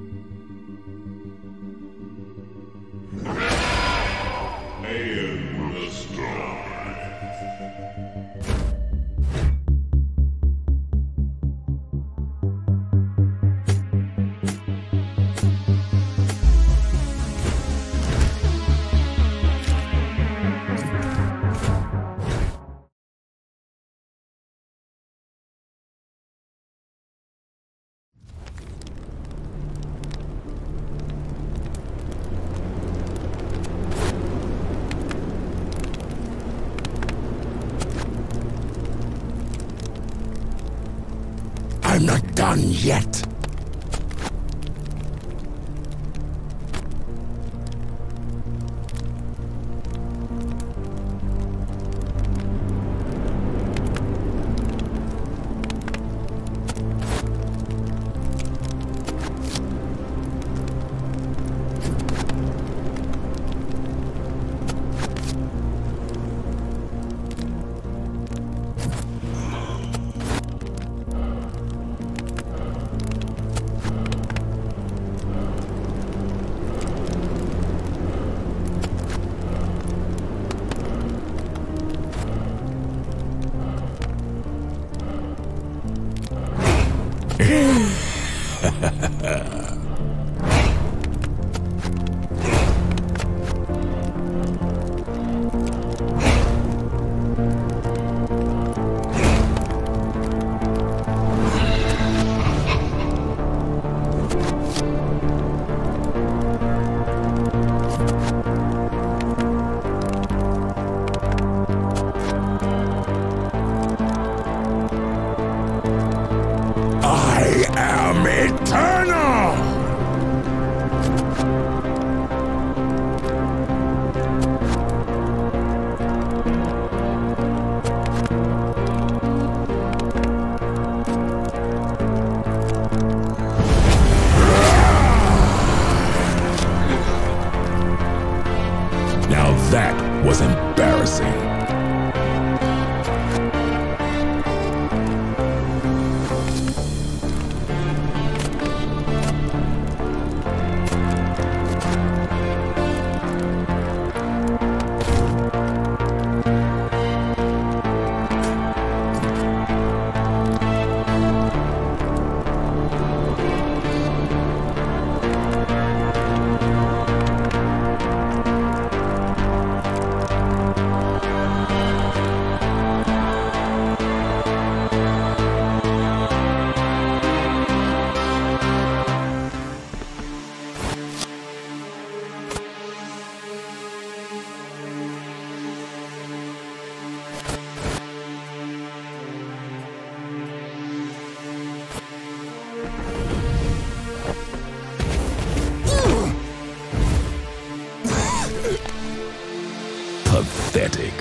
なるほど。Done yet. Now that was embarrassing. Pathetic.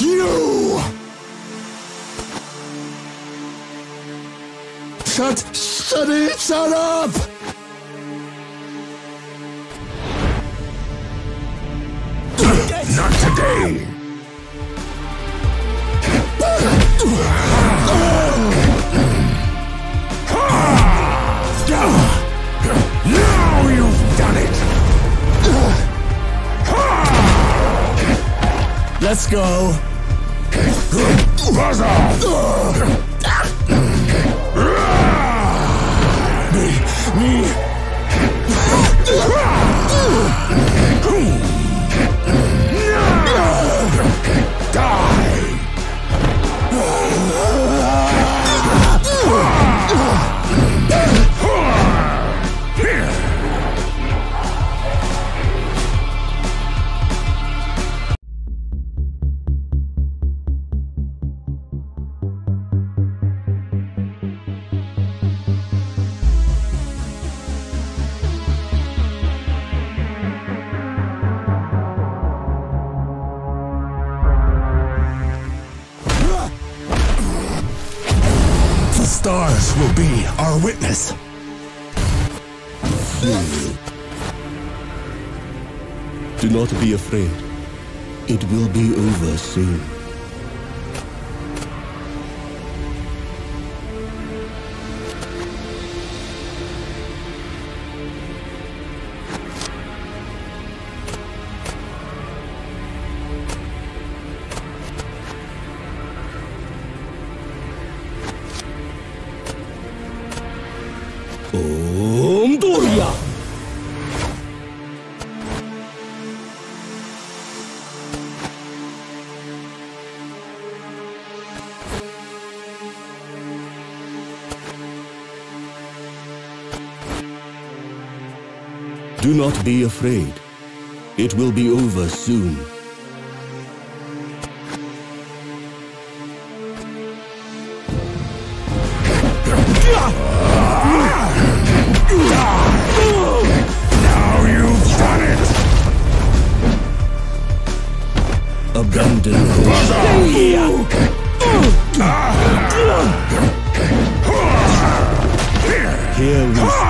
You! Shut, shut it, shut up! Let's go! Me, me, witness. Hmm. Do not be afraid. It will be over soon. Do not be afraid. It will be over soon. Now you've done it! Abandon hope. Here we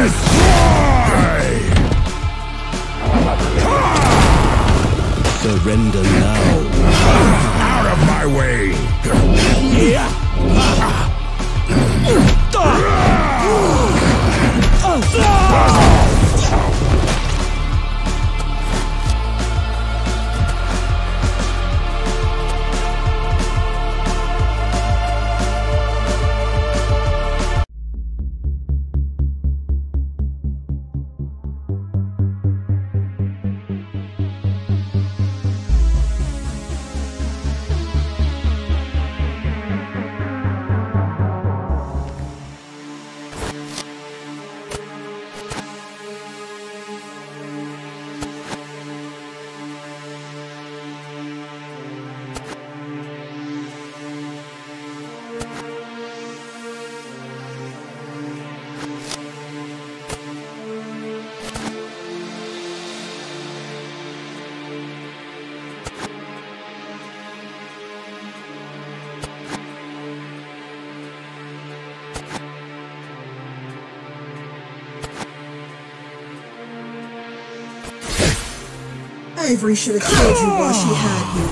Destroy! Surrender now. Ivory should have killed you while she had you.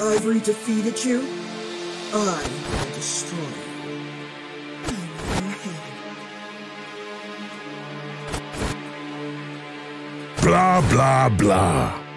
Ivory defeated you. I will destroy Blah, blah, blah.